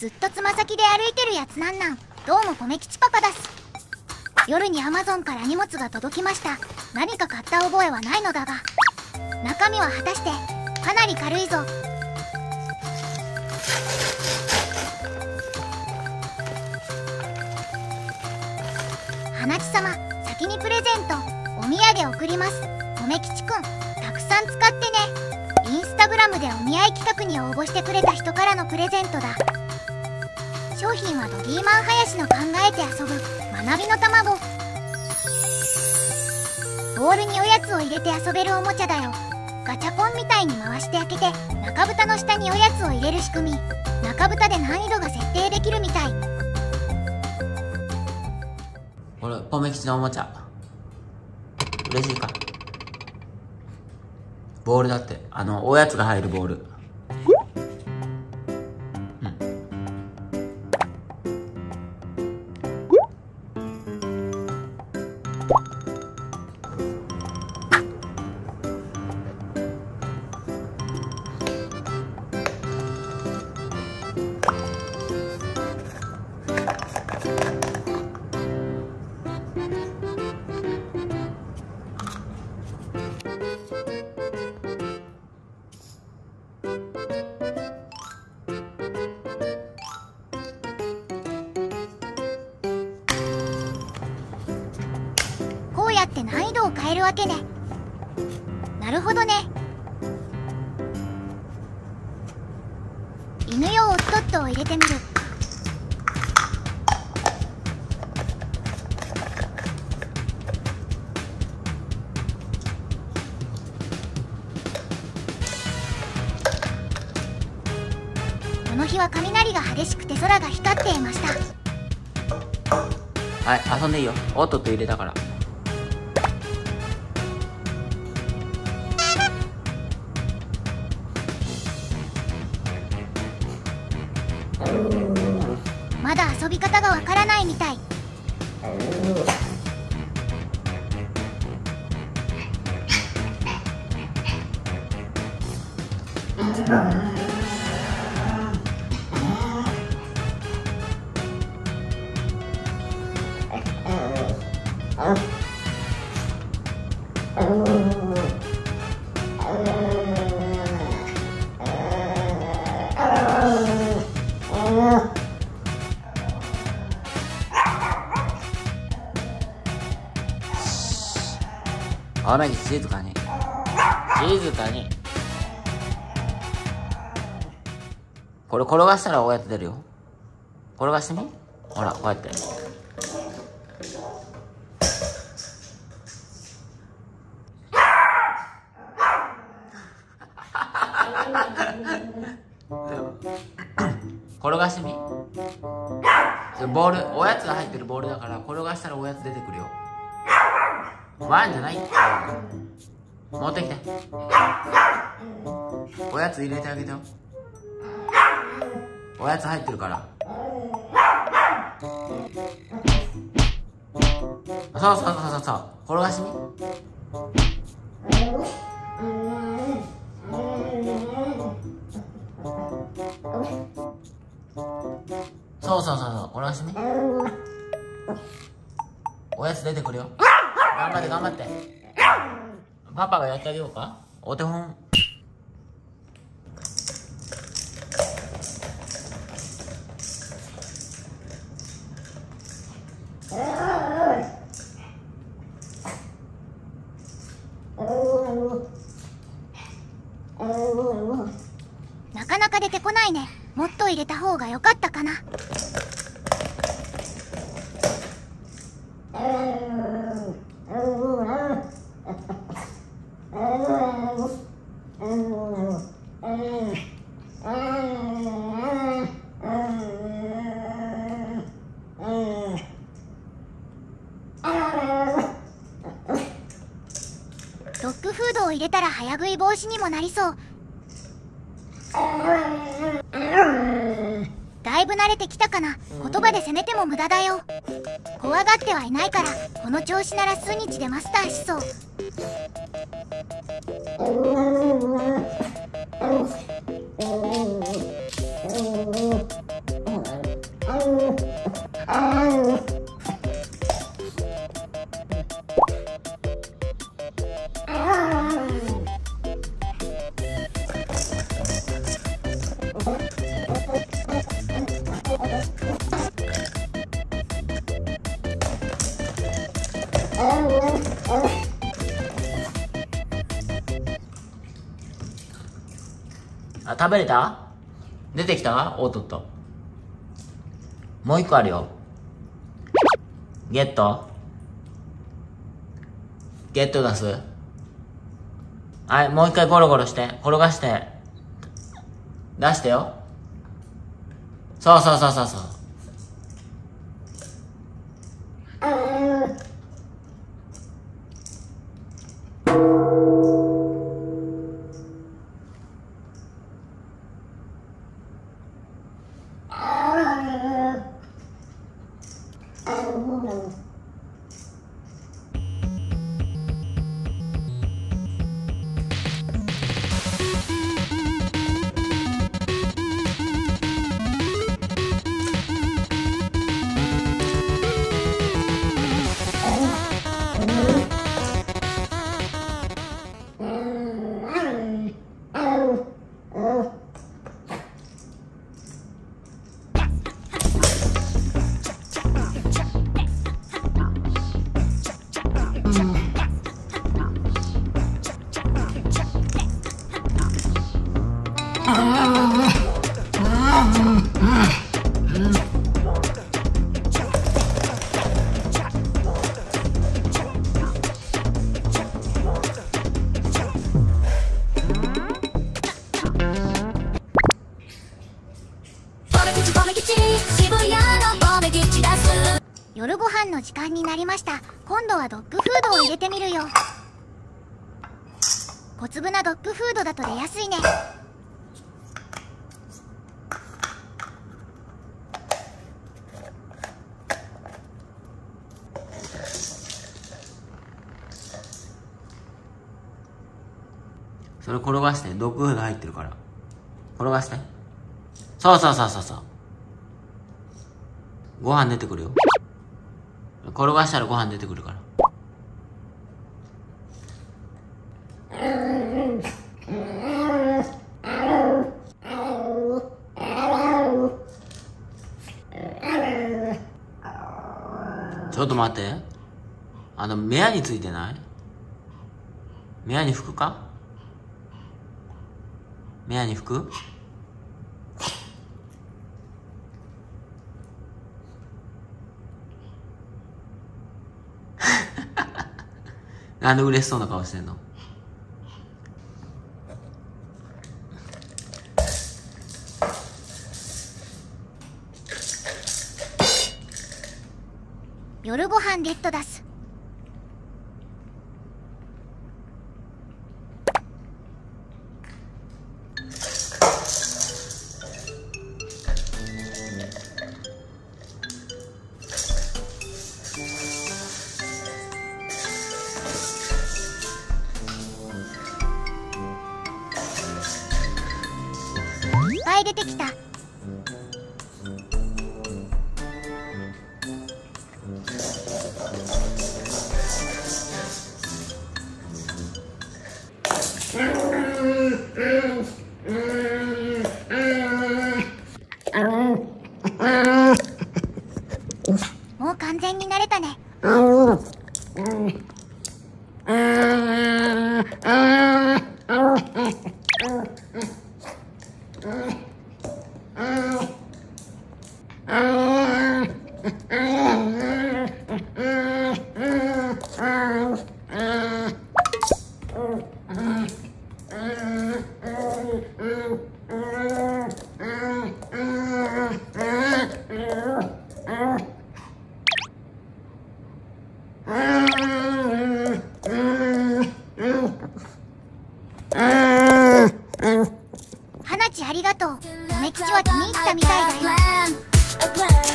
ずっとつま先で歩いてるやつなんなん。どうも米吉パパだす。夜にアマゾンから荷物が届きました。何か買った覚えはないのだが。中身は果たしてかなり軽いぞ。花地様先にプレゼントお土産送ります。米吉くんたくさん使ってね。インスタグラムでお見合い企画に応募してくれた人からのプレゼントだ。商品はドギーマン林の考えて遊ぶ学びの卵。ボールにおやつを入れて遊べるおもちゃだよ。ガチャポンみたいに回して開けて中蓋の下におやつを入れる仕組み。中蓋で難易度が設定できるみたい。これポメ吉のおもちゃ。嬉しいか？ボールだってあのおやつが入るボール。て難易度を変えるわけね。なるほどね。犬用オットットを入れてみる。この日は雷が激しくて空が光っていました。はい遊んでいいよ。おっとっと入れたから。まだ遊び方がわからないみたいあら静かに。静かに。これ転がしたらおやつ出るよ。転がしてみ。ほらこうやって。転がしてみ。ボールおやつが入ってるボールだから転がしたらおやつ出てくるよ。ワンじゃない。って持ってきて。おやつ入れてあげてよ。おやつ入ってるから。そうそうそうそうそう。転がしみ。そうそうそうそう。転がしみ。おやつ出てくるよ。頑張って頑張って。パパがやってあげようか。お手本。なかなか出てこないね。もっと入れた方が良かったかな。ドッグフードを入れたら早食い防止にもなりそう。だいぶ慣れてきたかな。言葉で責めても無駄だよ。怖がってはいないからこの調子なら数日でマスターしそう。あ食べれた？出てきた？おっとっともう一個あるよ。ゲット。ゲット出す。はいもう一回ゴロゴロして。転がして。出してよ。そうそうそうそうそう。時間になりました。今度はドッグフードを入れてみるよ。小粒なドッグフードだと出やすいね。それ転がしてドッグフード入ってるから。転がして。そうそうそうそうそう。ご飯出てくるよ。転がしたらご飯出てくるから。ちょっと待って。あの目やについてない？目やに拭くか？目やに拭く？なんで嬉しそうな顔してんの？夜ご飯ゲットだす。全になれたね。花ちありがとう。梅吉は気に入ったみたいだよ